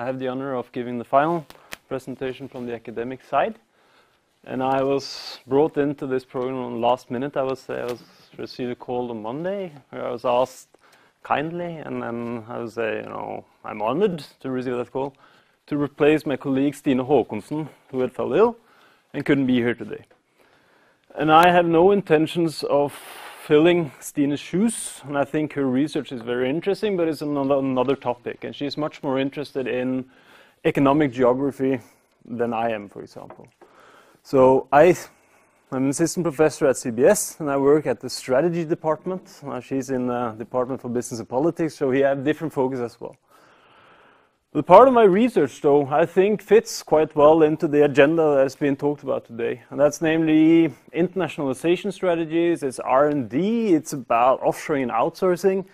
I have the honor of giving the final presentation from the academic side. And I was brought into this program on last minute. I was I was received a call on Monday where I was asked kindly, and then I was say, you know, I'm honored to receive that call to replace my colleague Stine Haakonsson, who had fell ill and couldn't be here today. And I have no intentions of filling Stine's shoes, and I think her research is very interesting, but it's another, another topic, and she's much more interested in economic geography than I am, for example. So I, I'm an assistant professor at CBS, and I work at the strategy department. Uh, she's in the department for business and politics, so we have different focus as well. The part of my research, though, I think fits quite well into the agenda that's been talked about today, and that's namely internationalization strategies, it's R&D, it's about offshoring and outsourcing,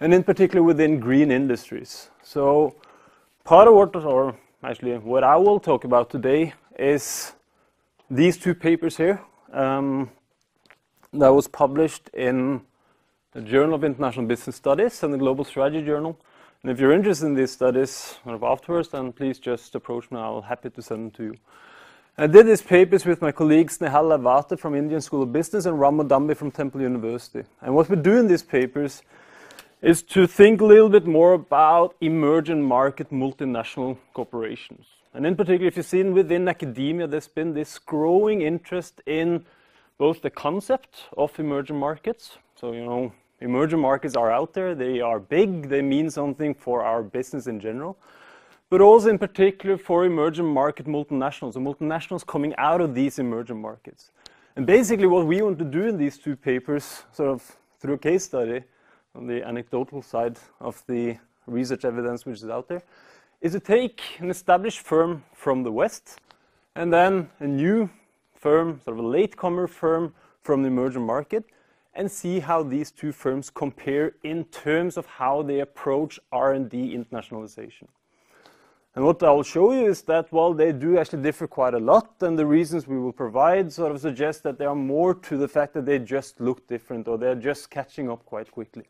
and in particular within green industries. So part of what, or actually what I will talk about today is these two papers here um, that was published in the Journal of International Business Studies and the Global Strategy Journal, and if you're interested in these studies sort of afterwards, then please just approach me. I'll be happy to send them to you. I did these papers with my colleagues Snehal Awate from Indian School of Business and Ram Mudambi from Temple University. And what we do in these papers is to think a little bit more about emerging market multinational corporations. And in particular, if you've seen within academia, there's been this growing interest in both the concept of emerging markets, so, you know, Emerging markets are out there, they are big, they mean something for our business in general, but also in particular for emerging market multinationals, the multinationals coming out of these emerging markets. And basically what we want to do in these two papers, sort of through a case study on the anecdotal side of the research evidence which is out there, is to take an established firm from the West and then a new firm, sort of a latecomer firm from the emerging market, and see how these two firms compare in terms of how they approach R&D internationalization. And what I'll show you is that while they do actually differ quite a lot, and the reasons we will provide sort of suggest that there are more to the fact that they just look different or they're just catching up quite quickly.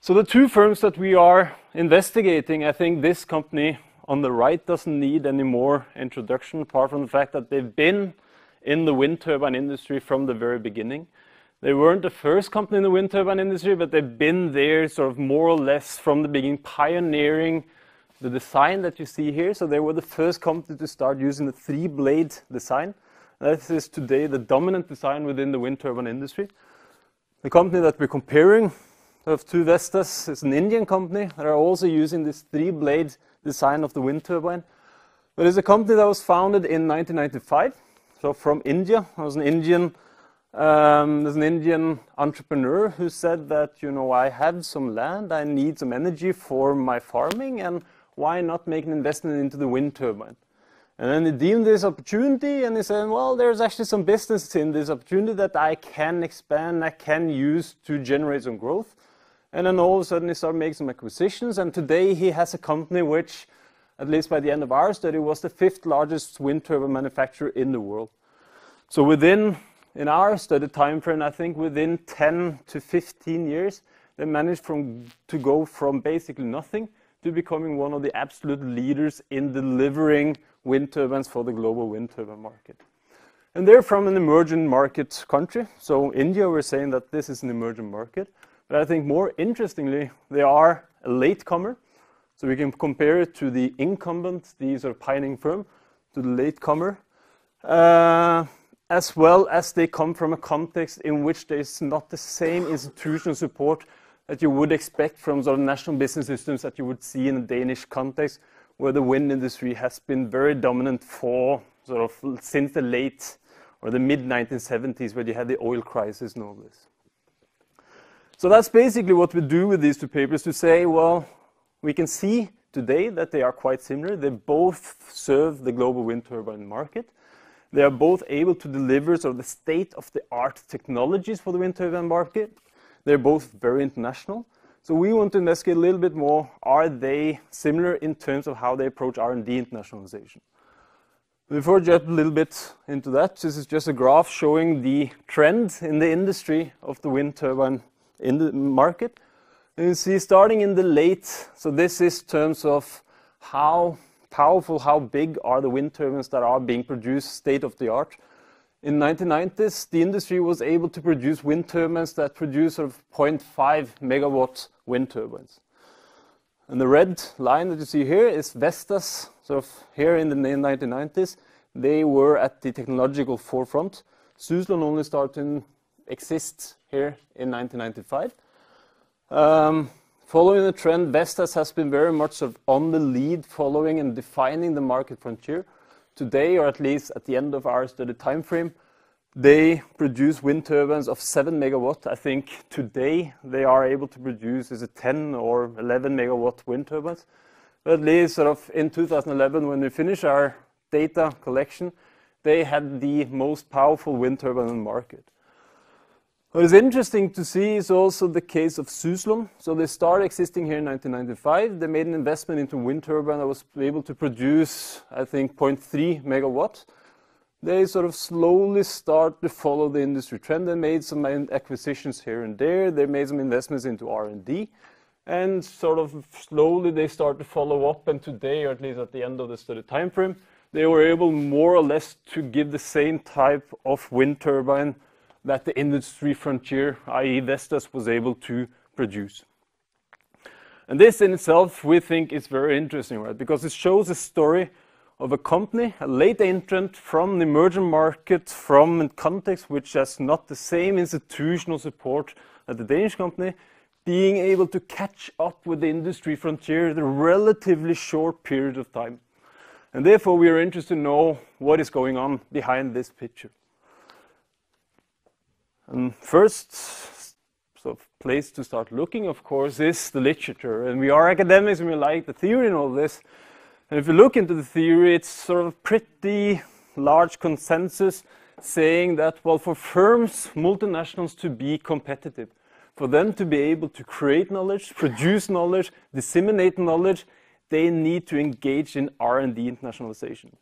So the two firms that we are investigating, I think this company on the right doesn't need any more introduction apart from the fact that they've been in the wind turbine industry from the very beginning. They weren't the first company in the wind turbine industry, but they've been there sort of more or less from the beginning, pioneering the design that you see here. So they were the first company to start using the three-blade design. This is today the dominant design within the wind turbine industry. The company that we're comparing of two Vestas is an Indian company that are also using this three-blade design of the wind turbine. But it's a company that was founded in 1995 so from India, there was an Indian, um, there's an Indian entrepreneur who said that, you know, I have some land, I need some energy for my farming, and why not make an investment into the wind turbine? And then he deemed this opportunity and he said, well, there's actually some business in this opportunity that I can expand, I can use to generate some growth. And then all of a sudden he started making some acquisitions and today he has a company which at least by the end of our study, was the fifth largest wind turbine manufacturer in the world. So within, in our study time frame, I think within 10 to 15 years, they managed from, to go from basically nothing to becoming one of the absolute leaders in delivering wind turbines for the global wind turbine market. And they're from an emerging market country. So India, we're saying that this is an emerging market. But I think more interestingly, they are a latecomer. So we can compare it to the incumbent, the sort of pioneering firm, to the latecomer, uh, as well as they come from a context in which there is not the same institutional support that you would expect from sort of national business systems that you would see in a Danish context, where the wind industry has been very dominant for sort of since the late or the mid 1970s, where you had the oil crisis and all this. So that's basically what we do with these two papers to say, well, we can see today that they are quite similar. They both serve the global wind turbine market. They are both able to deliver sort of the state-of-the-art technologies for the wind turbine market. They're both very international. So we want to investigate a little bit more, are they similar in terms of how they approach R&D internationalization? Before I jump a little bit into that, this is just a graph showing the trend in the industry of the wind turbine in the market. You see, starting in the late, so this is terms of how powerful, how big are the wind turbines that are being produced state of the art. In 1990s, the industry was able to produce wind turbines that produce sort of 0.5 megawatt wind turbines. And the red line that you see here is Vestas, sort of here in the 1990s. They were at the technological forefront. Suzlon only started to exist here in 1995. Um, following the trend, Vestas has been very much sort of on the lead, following and defining the market frontier. Today, or at least at the end of our study time frame, they produce wind turbines of 7 megawatt. I think today they are able to produce is it 10 or 11 megawatt wind turbines. At least sort of in 2011, when we finish our data collection, they had the most powerful wind turbine in the market. What is interesting to see is also the case of Suzlon. So they started existing here in 1995. They made an investment into wind turbine that was able to produce, I think, 0.3 megawatt. They sort of slowly start to follow the industry trend. They made some acquisitions here and there. They made some investments into R&D. And sort of slowly they start to follow up. And today, or at least at the end of the study time frame, they were able more or less to give the same type of wind turbine that the industry frontier, i.e. Vestas, was able to produce. And this in itself, we think is very interesting, right? Because it shows a story of a company, a late entrant from an emerging market, from a context which has not the same institutional support as the Danish company, being able to catch up with the industry frontier in a relatively short period of time. And therefore, we are interested to know what is going on behind this picture. And first sort of place to start looking, of course, is the literature. And we are academics and we like the theory and all this. And if you look into the theory, it's sort of pretty large consensus saying that, well, for firms, multinationals to be competitive, for them to be able to create knowledge, produce knowledge, disseminate knowledge, they need to engage in R&D internationalization.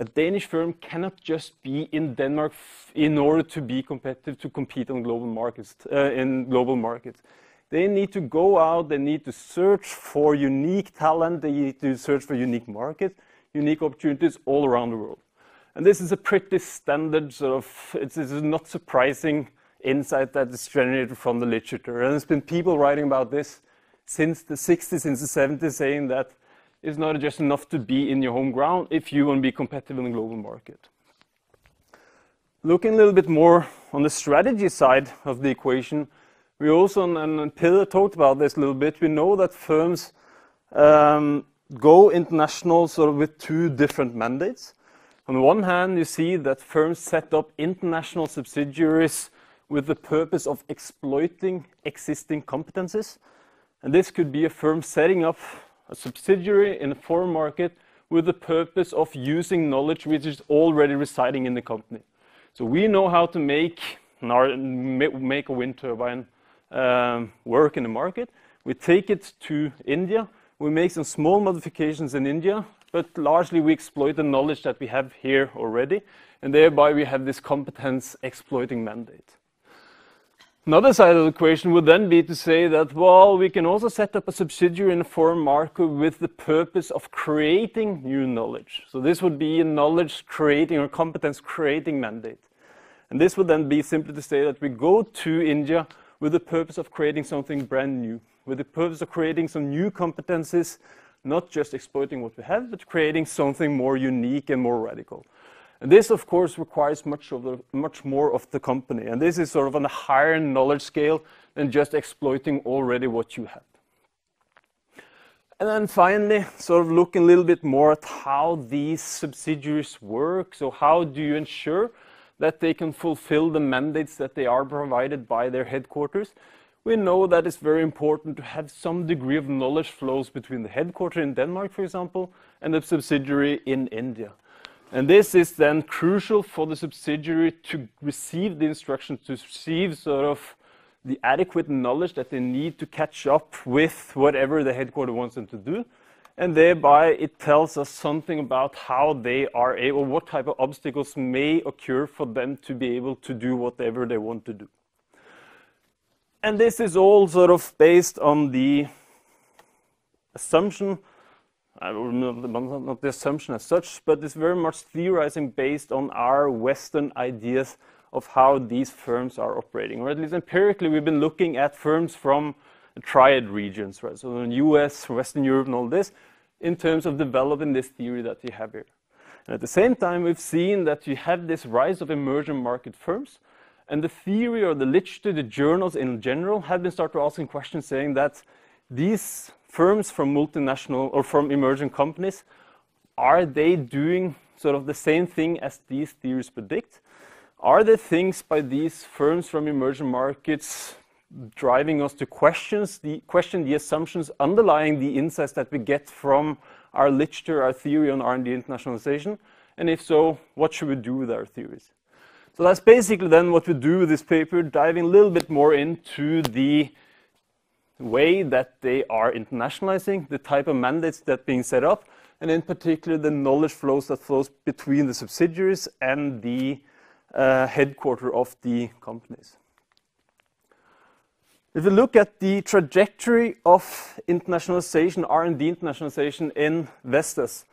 A Danish firm cannot just be in Denmark in order to be competitive to compete on global markets uh, in global markets. They need to go out, they need to search for unique talent, they need to search for unique markets, unique opportunities all around the world. And this is a pretty standard sort of, it's, it's not surprising insight that is generated from the literature. And there's been people writing about this since the 60s, since the 70s, saying that it's not just enough to be in your home ground if you want to be competitive in the global market. Looking a little bit more on the strategy side of the equation, we also, and Peder talked about this a little bit, we know that firms um, go international sort of with two different mandates. On the one hand, you see that firms set up international subsidiaries with the purpose of exploiting existing competences. And this could be a firm setting up a subsidiary in a foreign market with the purpose of using knowledge which is already residing in the company. So we know how to make, make a wind turbine um, work in the market. We take it to India. We make some small modifications in India, but largely we exploit the knowledge that we have here already, and thereby we have this competence exploiting mandate. Another side of the equation would then be to say that, well, we can also set up a subsidiary in a foreign market with the purpose of creating new knowledge. So this would be a knowledge creating or competence creating mandate. And this would then be simply to say that we go to India with the purpose of creating something brand new, with the purpose of creating some new competencies, not just exploiting what we have, but creating something more unique and more radical. And this, of course, requires much, of the, much more of the company. And this is sort of on a higher knowledge scale than just exploiting already what you have. And then finally, sort of looking a little bit more at how these subsidiaries work. So how do you ensure that they can fulfill the mandates that they are provided by their headquarters. We know that it's very important to have some degree of knowledge flows between the headquarters in Denmark, for example, and the subsidiary in India. And this is then crucial for the subsidiary to receive the instructions, to receive sort of the adequate knowledge that they need to catch up with whatever the headquarters wants them to do and thereby it tells us something about how they are able, what type of obstacles may occur for them to be able to do whatever they want to do. and this is all sort of based on the assumption, not the assumption as such, but it's very much theorizing based on our Western ideas of how these firms are operating. Or at least empirically, we've been looking at firms from triad regions, right? So in US, Western Europe, and all this, in terms of developing this theory that you have here. And at the same time, we've seen that you have this rise of emerging market firms, and the theory or the literature, the journals in general, have been started asking questions saying that these firms from multinational or from emerging companies, are they doing sort of the same thing as these theories predict? Are the things by these firms from emerging markets driving us to questions the, question the assumptions underlying the insights that we get from our literature, our theory on R&D internationalization? And if so, what should we do with our theories? So that's basically then what we do with this paper, diving a little bit more into the way that they are internationalizing, the type of mandates that are being set up, and in particular the knowledge flows that flows between the subsidiaries and the uh, headquarter of the companies. If you look at the trajectory of internationalization, R&D internationalization in Vestas,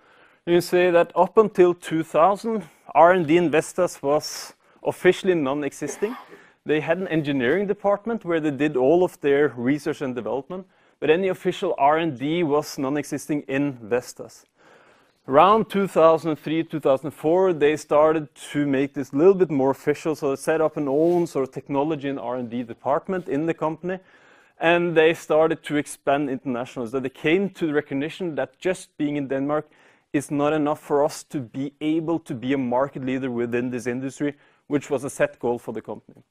you can say that up until 2000, R&D in Vestas was officially non-existing. They had an engineering department where they did all of their research and development, but any official R&D was non-existing in Vestas. Around 2003, 2004, they started to make this a little bit more official. So they set up an own sort of technology and R&D department in the company, and they started to expand internationally. So they came to the recognition that just being in Denmark is not enough for us to be able to be a market leader within this industry, which was a set goal for the company.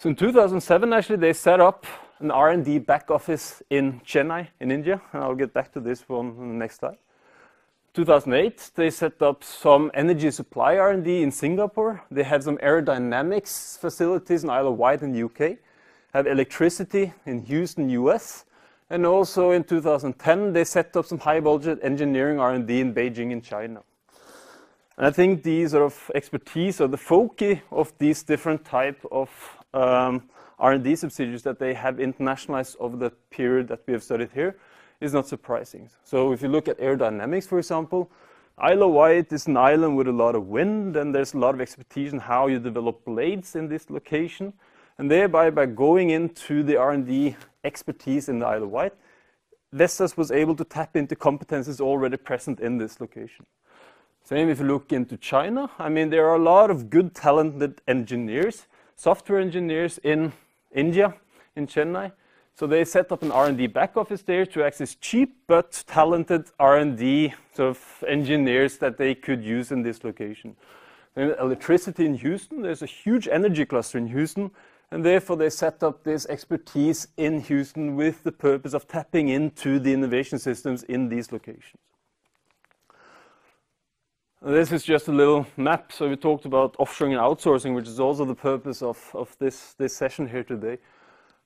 So in 2007, actually, they set up an R&D back office in Chennai, in India, and I'll get back to this one on the next slide. 2008, they set up some energy supply R&D in Singapore. They have some aerodynamics facilities in Isle of Wight in the UK, have electricity in Houston, US, and also in 2010, they set up some high-budget engineering R&D in Beijing in China. And I think the sort of expertise or the focus of these different type of Um, R&D subsidiaries that they have internationalized over the period that we have studied here is not surprising. So if you look at aerodynamics, for example, Isle of Wight is an island with a lot of wind, and there's a lot of expertise in how you develop blades in this location. And thereby, by going into the R&D expertise in the Isle of Wight, Vestas was able to tap into competences already present in this location. Same if you look into China. I mean, there are a lot of good, talented engineers, software engineers in India, in Chennai, so they set up an R&D back office there to access cheap but talented R&D sort of engineers that they could use in this location. And electricity in Houston, there's a huge energy cluster in Houston, and therefore they set up this expertise in Houston with the purpose of tapping into the innovation systems in these locations. This is just a little map. So we talked about offshoring and outsourcing, which is also the purpose of, of this, this session here today.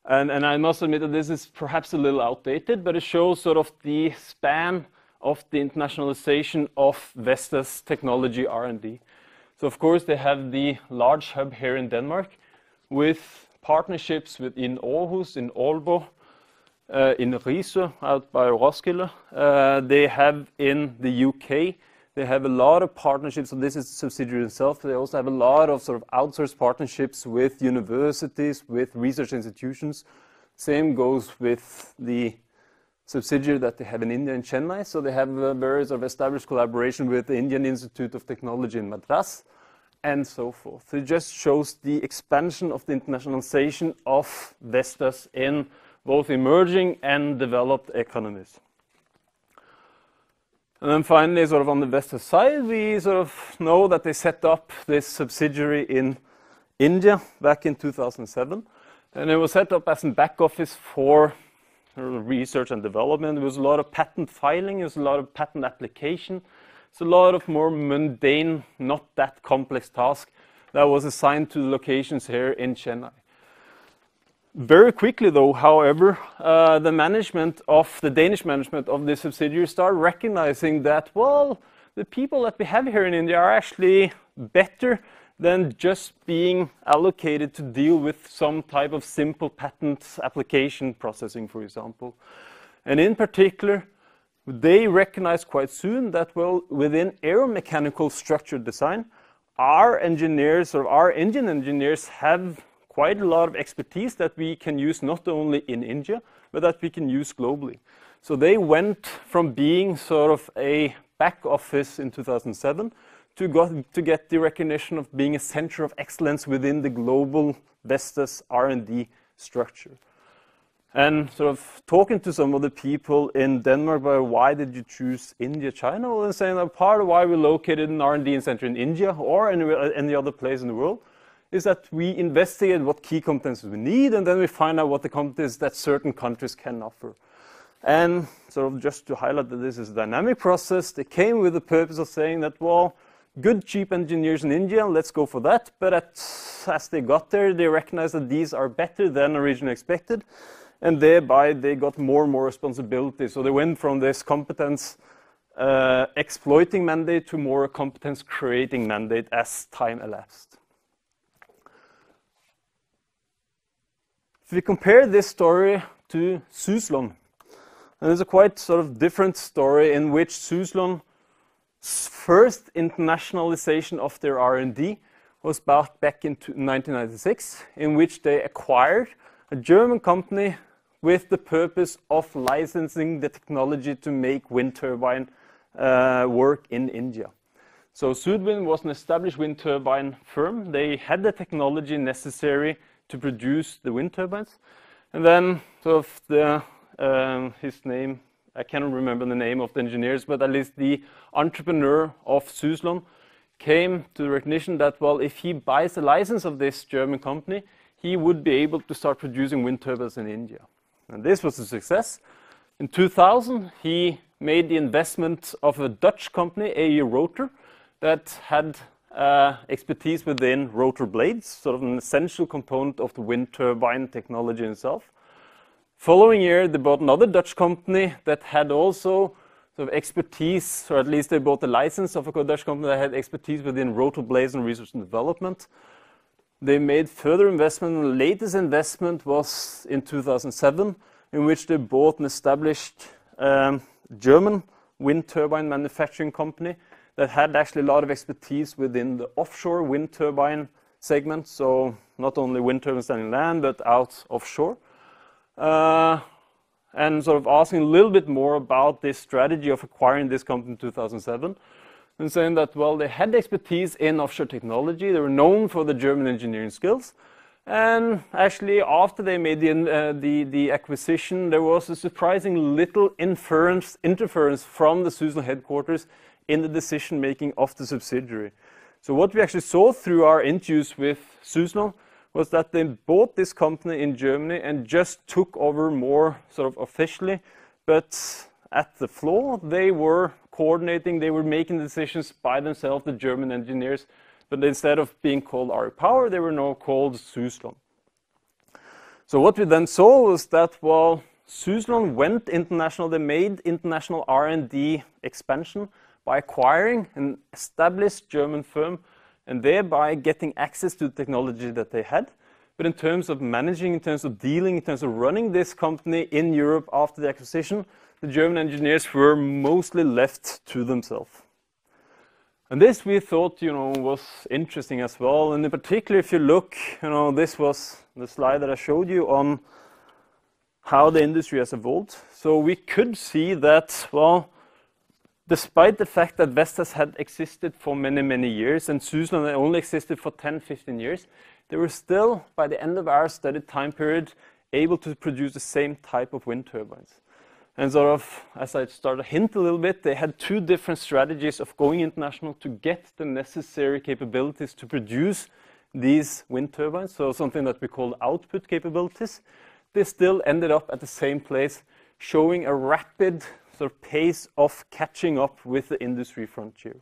And, and I must admit that this is perhaps a little outdated, but it shows sort of the span of the internationalization of Vestas technology R&D. So of course they have the large hub here in Denmark with partnerships within Aarhus, in Aalborg, uh, in Risø, out by Roskilde. Uh, they have in the UK they have a lot of partnerships, so this is a subsidiary itself. They also have a lot of sort of outsourced partnerships with universities, with research institutions. Same goes with the subsidiary that they have in India in Chennai. So they have a very sort of established collaboration with the Indian Institute of Technology in Madras and so forth. So It just shows the expansion of the internationalization of Vestas in both emerging and developed economies. And then finally, sort of on the Vestas side, we sort of know that they set up this subsidiary in India back in 2007. And it was set up as a back office for research and development. There was a lot of patent filing, there was a lot of patent application. It's a lot of more mundane, not that complex task that was assigned to the locations here in Chennai. Very quickly, though, however, uh, the management of the Danish management of the subsidiary started recognizing that, well, the people that we have here in India are actually better than just being allocated to deal with some type of simple patent application processing, for example. And in particular, they recognized quite soon that, well, within aeromechanical structure design, our engineers or our engine engineers have quite a lot of expertise that we can use not only in India, but that we can use globally. So they went from being sort of a back office in 2007 to, go, to get the recognition of being a center of excellence within the global Vestas R&D structure. And sort of talking to some of the people in Denmark about why did you choose India, China, and saying that part of why we located an R&D center in India or any other place in the world is that we investigate what key competences we need, and then we find out what the competences that certain countries can offer. And sort of just to highlight that this is a dynamic process, they came with the purpose of saying that, well, good cheap engineers in India, let's go for that. But at, as they got there, they recognized that these are better than originally expected, and thereby they got more and more responsibility. So they went from this competence uh, exploiting mandate to more competence creating mandate as time elapsed. We compare this story to Suzlon, and it's a quite sort of different story in which Suzlon first internationalization of their R&D was back, back in 1996, in which they acquired a German company with the purpose of licensing the technology to make wind turbine uh, work in India. So Sudwind was an established wind turbine firm. They had the technology necessary to produce the wind turbines. And then sort of the um, his name, I cannot remember the name of the engineers, but at least the entrepreneur of Suzlon came to the recognition that, well, if he buys a license of this German company, he would be able to start producing wind turbines in India. And this was a success. In 2000, he made the investment of a Dutch company, AE Rotor, that had expertise within rotor blades, sort of an essential component of the wind turbine technology itself. Following year, they bought another Dutch company that had also sort of expertise, or at least they bought the license of a Dutch company that had expertise within rotor blades and research and development. They made further investment. The latest investment was in 2007, in which they bought an established um, German wind turbine manufacturing company that had actually a lot of expertise within the offshore wind turbine segment. So not only wind turbines standing land, but out offshore uh, and sort of asking a little bit more about this strategy of acquiring this company in 2007 and saying that, well, they had expertise in offshore technology. They were known for the German engineering skills. And actually, after they made the, uh, the, the, acquisition, there was a surprising little inference, interference from the Suzlon headquarters in the decision making of the subsidiary. So, what we actually saw through our interviews with Suzlon was that they bought this company in Germany and just took over more sort of officially. But at the floor, they were coordinating, they were making decisions by themselves, the German engineers. But instead of being called RE Power, they were now called Suzlon. So what we then saw was that, while Suzlon went international. They made international R&D expansion by acquiring an established German firm and thereby getting access to the technology that they had. But in terms of managing, in terms of dealing, in terms of running this company in Europe after the acquisition, the German engineers were mostly left to themselves. And this we thought, you know, was interesting as well. And in particular, if you look, you know, this was the slide that I showed you on how the industry has evolved. So we could see that, well, despite the fact that Vestas had existed for many, many years and Suzlon only existed for 10, 15 years, they were still, by the end of our study time period, able to produce the same type of wind turbines. And sort of, as I started to hint a little bit, they had two different strategies of going international to get the necessary capabilities to produce these wind turbines, so something that we call output capabilities. They still ended up at the same place, showing a rapid sort of pace of catching up with the industry frontier.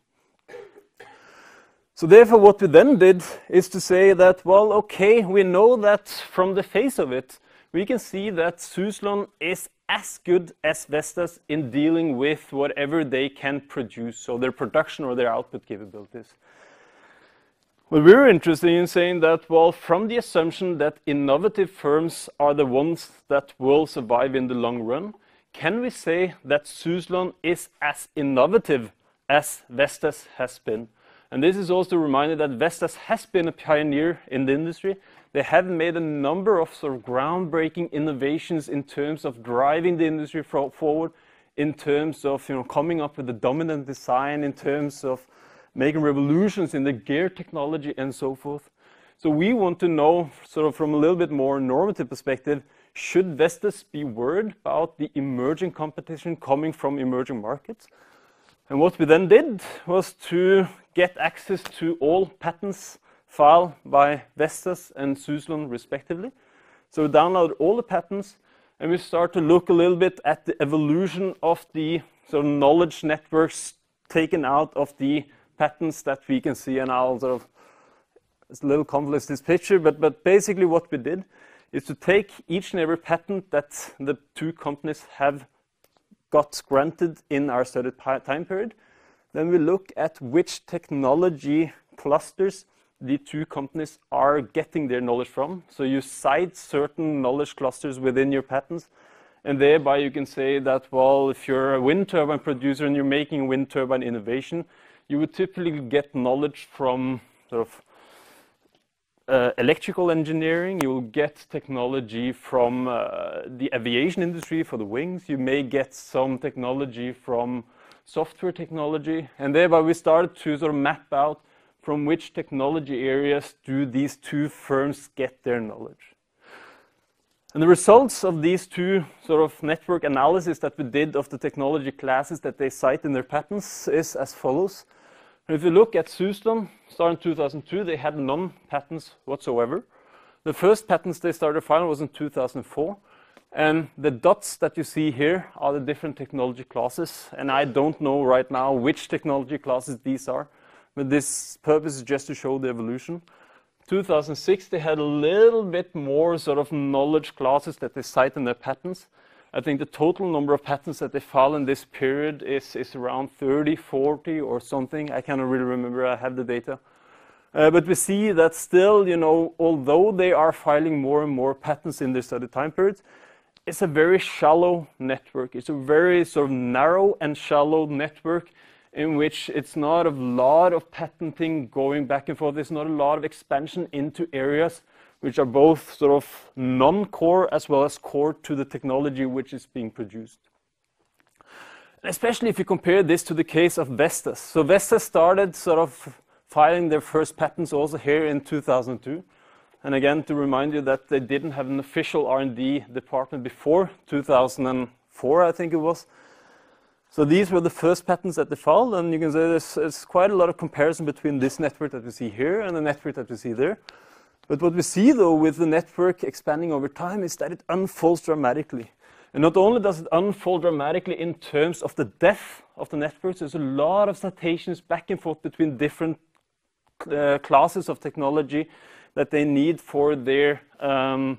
So therefore, what we then did is to say that, well, okay, we know that from the face of it, we can see that Suzlon is as good as Vestas in dealing with whatever they can produce, so their production or their output capabilities. But we're interested in saying that, well, from the assumption that innovative firms are the ones that will survive in the long run, can we say that Suzlon is as innovative as Vestas has been? And this is also a reminder that Vestas has been a pioneer in the industry. They have made a number of sort of groundbreaking innovations in terms of driving the industry forward, in terms of you know coming up with a dominant design, in terms of making revolutions in the gear technology and so forth. So we want to know, sort of from a little bit more normative perspective, should Vestas be worried about the emerging competition coming from emerging markets? And what we then did was to get access to all patents filed by Vestas and Suzlon respectively. So we download all the patents and we start to look a little bit at the evolution of the sort of knowledge networks taken out of the patents that we can see, and I'll sort of, it's a little complex this picture, but, but basically what we did is to take each and every patent that the two companies have got granted in our study time period. Then we look at which technology clusters the two companies are getting their knowledge from. So you cite certain knowledge clusters within your patents, and thereby you can say that, well, if you're a wind turbine producer and you're making wind turbine innovation, you would typically get knowledge from sort of uh, electrical engineering, you will get technology from uh, the aviation industry for the wings, you may get some technology from software technology, and thereby we started to sort of map out from which technology areas do these two firms get their knowledge. And the results of these two sort of network analysis that we did of the technology classes that they cite in their patents is as follows. If you look at Suzlon, starting in 2002, they had none patents whatsoever. The first patents they started filing was in 2004. And the dots that you see here are the different technology classes. And I don't know right now which technology classes these are. But this purpose is just to show the evolution. 2006, they had a little bit more sort of knowledge classes that they cite in their patents. I think the total number of patents that they file in this period is, is around 30, 40 or something. I cannot really remember. I have the data. Uh, but we see that still, you know, although they are filing more and more patents in this study time periods, it's a very shallow network. It's a very sort of narrow and shallow network in which it's not a lot of patenting going back and forth. There's not a lot of expansion into areas which are both sort of non-core as well as core to the technology which is being produced. Especially if you compare this to the case of Vestas. So Vestas started sort of filing their first patents also here in 2002. And again, to remind you that they didn't have an official R&D department before 2004, I think it was. So these were the first patents that they filed, and you can say there's, there's quite a lot of comparison between this network that we see here and the network that we see there. But what we see, though, with the network expanding over time is that it unfolds dramatically. And not only does it unfold dramatically in terms of the depth of the networks, there's a lot of citations back and forth between different uh, classes of technology that they need for their um,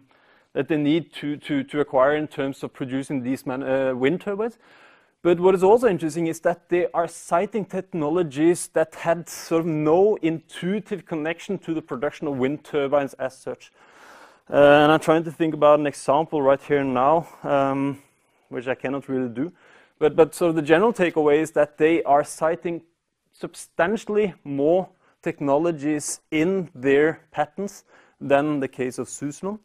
that they need to, to, acquire in terms of producing these uh, wind turbines. But what is also interesting is that they are citing technologies that had sort of no intuitive connection to the production of wind turbines as such. Uh, and I'm trying to think about an example right here now, um, which I cannot really do. But, but so the general takeaway is that they are citing substantially more technologies in their patents than the case of Suzlon.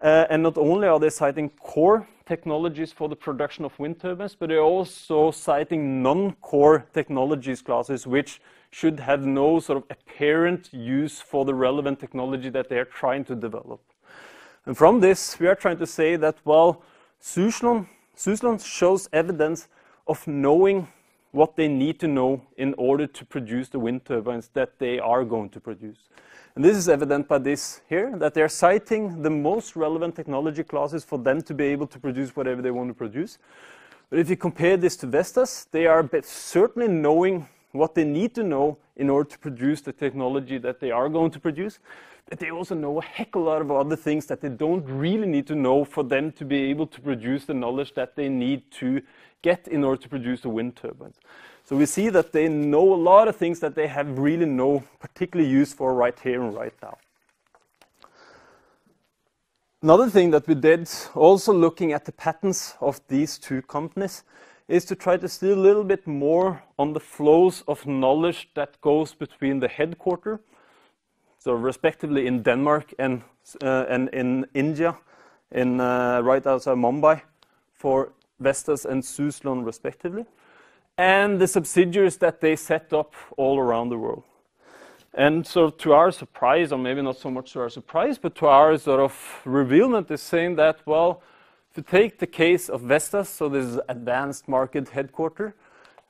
Uh, and not only are they citing core technologies for the production of wind turbines, but they're also citing non-core technologies classes which should have no sort of apparent use for the relevant technology that they are trying to develop. And from this, we are trying to say that, well, Suzlon shows evidence of knowing what they need to know in order to produce the wind turbines that they are going to produce. And this is evident by this here, that they're citing the most relevant technology classes for them to be able to produce whatever they want to produce. But if you compare this to Vestas, they are certainly knowing what they need to know in order to produce the technology that they are going to produce. but they also know a heck of a lot of other things that they don't really need to know for them to be able to produce the knowledge that they need to get in order to produce the wind turbines. So we see that they know a lot of things that they have really no particular use for right here and right now. Another thing that we did, also looking at the patents of these two companies, is to try to see a little bit more on the flows of knowledge that goes between the headquarter, so respectively in Denmark and, uh, and in India, in, uh, right outside Mumbai, for Vestas and Suzlon respectively, and the subsidiaries that they set up all around the world. And so to our surprise, or maybe not so much to our surprise, but to our sort of revealment is saying that, well, to take the case of Vestas, so this is advanced market headquarter,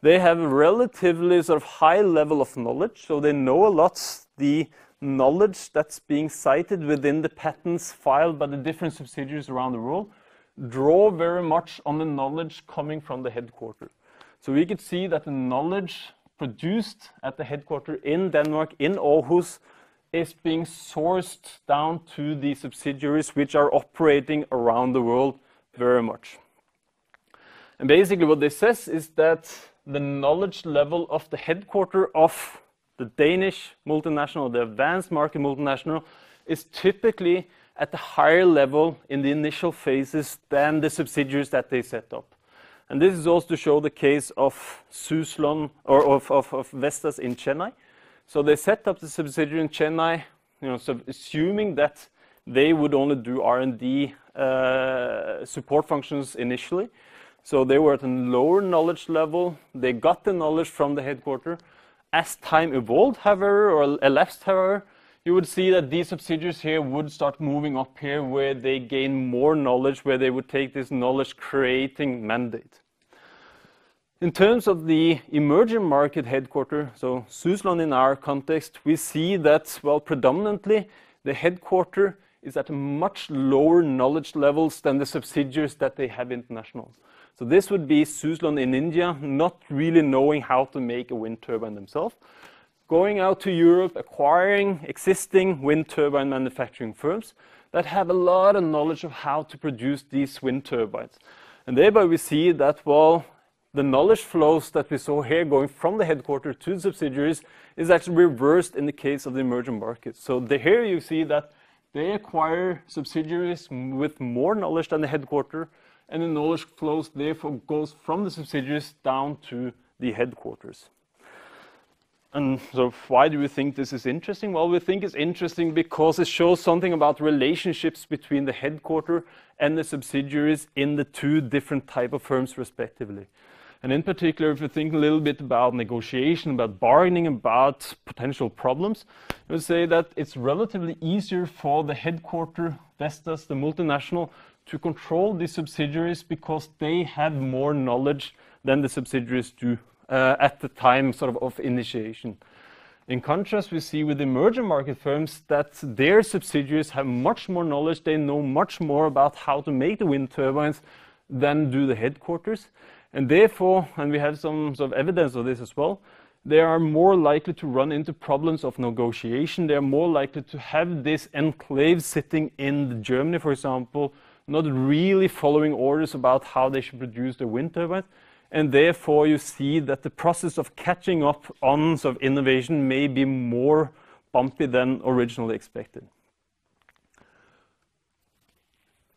they have a relatively sort of high level of knowledge, so they know a lot the knowledge that's being cited within the patents filed by the different subsidiaries around the world draw very much on the knowledge coming from the headquarter. So we could see that the knowledge produced at the headquarter in Denmark, in Aarhus, is being sourced down to the subsidiaries which are operating around the world very much. And basically what this says is that the knowledge level of the headquarter of the Danish multinational, the advanced market multinational, is typically at a higher level in the initial phases than the subsidiaries that they set up. And this is also to show the case of Suzlon or of, of, of Vestas in Chennai. So they set up the subsidiary in Chennai, you know, so assuming that they would only do R&D uh, support functions initially. So they were at a lower knowledge level. They got the knowledge from the headquarter. As time evolved, however, or elapsed, however, you would see that these subsidiaries here would start moving up here where they gain more knowledge, where they would take this knowledge creating mandate. In terms of the emerging market headquarter, so Suzlon in our context, we see that, well, predominantly the headquarter is at much lower knowledge levels than the subsidiaries that they have international. So this would be Suzlon in India, not really knowing how to make a wind turbine themselves, going out to Europe, acquiring existing wind turbine manufacturing firms that have a lot of knowledge of how to produce these wind turbines. And thereby we see that, well, the knowledge flows that we saw here going from the headquarters to the subsidiaries is actually reversed in the case of the emerging markets. So the, here you see that they acquire subsidiaries with more knowledge than the headquarters, and the knowledge flows therefore goes from the subsidiaries down to the headquarters. And so why do we think this is interesting? Well, we think it's interesting because it shows something about relationships between the headquarters and the subsidiaries in the two different type of firms respectively. And in particular, if you think a little bit about negotiation, about bargaining, about potential problems, I would say that it's relatively easier for the headquarter, Vestas, the multinational, to control the subsidiaries because they have more knowledge than the subsidiaries do Uh, at the time sort of, of initiation. In contrast, we see with emerging market firms that their subsidiaries have much more knowledge, they know much more about how to make the wind turbines than do the headquarters. And therefore, and we have some sort of evidence of this as well, they are more likely to run into problems of negotiation. They are more likely to have this enclave sitting in Germany, for example, not really following orders about how they should produce their wind turbines. And therefore, you see that the process of catching up on sort of innovation may be more bumpy than originally expected.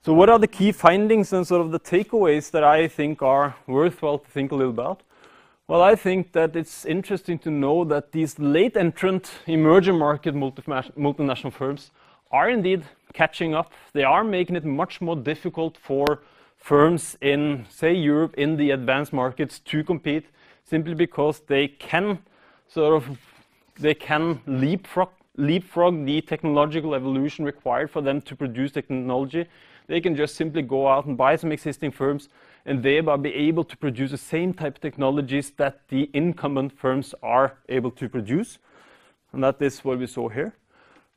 So what are the key findings and sort of the takeaways that I think are worthwhile to think a little about? Well, I think that it's interesting to know that these late entrant emerging market multinational firms are indeed catching up. They are making it much more difficult for firms in, say, Europe, in the advanced markets to compete simply because they can sort of they can leapfrog, leapfrog the technological evolution required for them to produce technology they can just simply go out and buy some existing firms and thereby be able to produce the same type of technologies that the incumbent firms are able to produce. And that is what we saw here.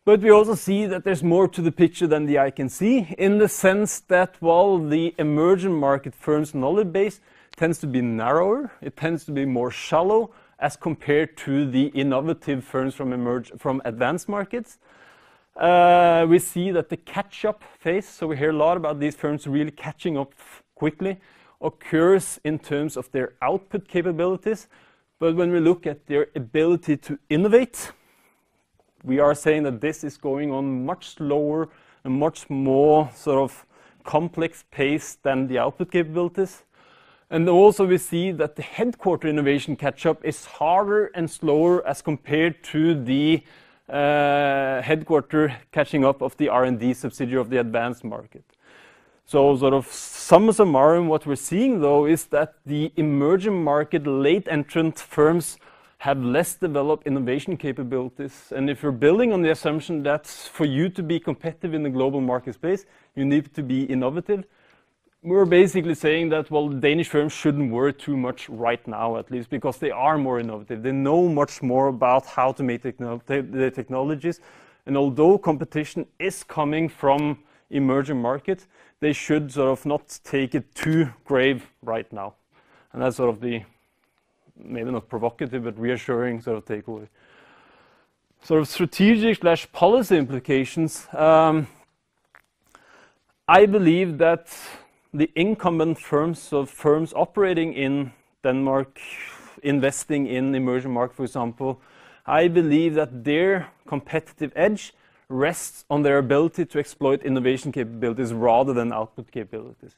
But we also see that there's more to the picture than the eye can see in the sense that while the emerging market firms' knowledge base tends to be narrower, it tends to be more shallow as compared to the innovative firms from, emerge, from advanced markets. uh, we see that the catch-up phase, so we hear a lot about these firms really catching up quickly, occurs in terms of their output capabilities. But when we look at their ability to innovate, we are saying that this is going on much slower and much more sort of complex pace than the output capabilities. And also we see that the headquarter innovation catch-up is harder and slower as compared to the uh, headquarter catching up of the R&D subsidiary of the advanced market. So sort of summa summarum, what we're seeing though is that the emerging market late entrant firms have less developed innovation capabilities. And if you're building on the assumption that for you to be competitive in the global market space, you need to be innovative, we're basically saying that, well, Danish firms shouldn't worry too much right now, at least, because they are more innovative. They know much more about how to make the technologies. And although competition is coming from emerging markets, they should sort of not take it too grave right now. And that's sort of the, maybe not provocative, but reassuring sort of takeaway. Sort of strategic slash policy implications. Um, I believe that the incumbent firms, so firms operating in Denmark, investing in emerging market, for example, I believe that their competitive edge rests on their ability to exploit innovation capabilities rather than output capabilities.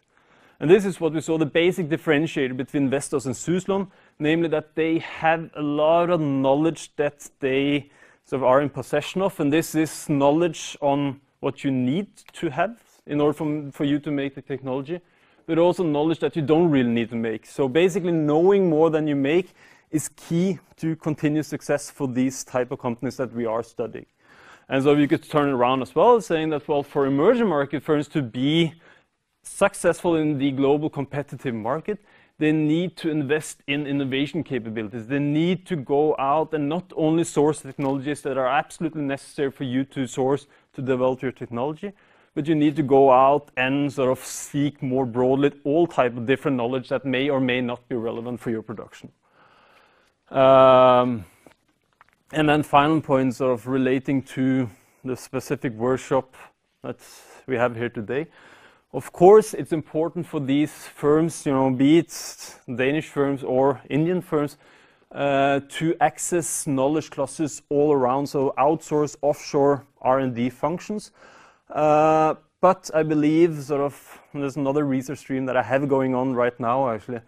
And this is what we saw the basic differentiator between Vestas and Suzlon, namely that they have a lot of knowledge that they sort of are in possession of, and this is knowledge on what you need to have in order for, for you to make the technology, but also knowledge that you don't really need to make. So basically knowing more than you make is key to continued success for these type of companies that we are studying. And so you could turn it around as well, saying that, well, for emerging market firms to be successful in the global competitive market, they need to invest in innovation capabilities. They need to go out and not only source technologies that are absolutely necessary for you to source to develop your technology, but you need to go out and sort of seek more broadly all type of different knowledge that may or may not be relevant for your production. Um, and then final point sort of relating to the specific workshop that we have here today. Of course, it's important for these firms, you know, be it Danish firms or Indian firms, uh, to access knowledge clusters all around, so outsource offshore R&D functions. Uh, but I believe sort of, there's another research stream that I have going on right now actually.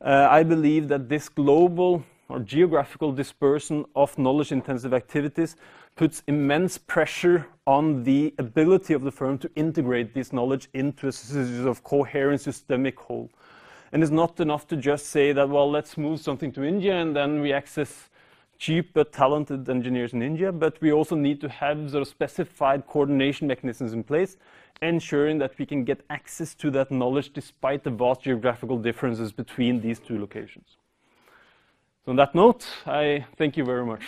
Uh, I believe that this global or geographical dispersion of knowledge-intensive activities puts immense pressure on the ability of the firm to integrate this knowledge into a sort of coherent systemic whole. And it's not enough to just say that, well, let's move something to India and then we access cheap but talented engineers in India, but we also need to have sort of specified coordination mechanisms in place, ensuring that we can get access to that knowledge despite the vast geographical differences between these two locations. So on that note, I thank you very much.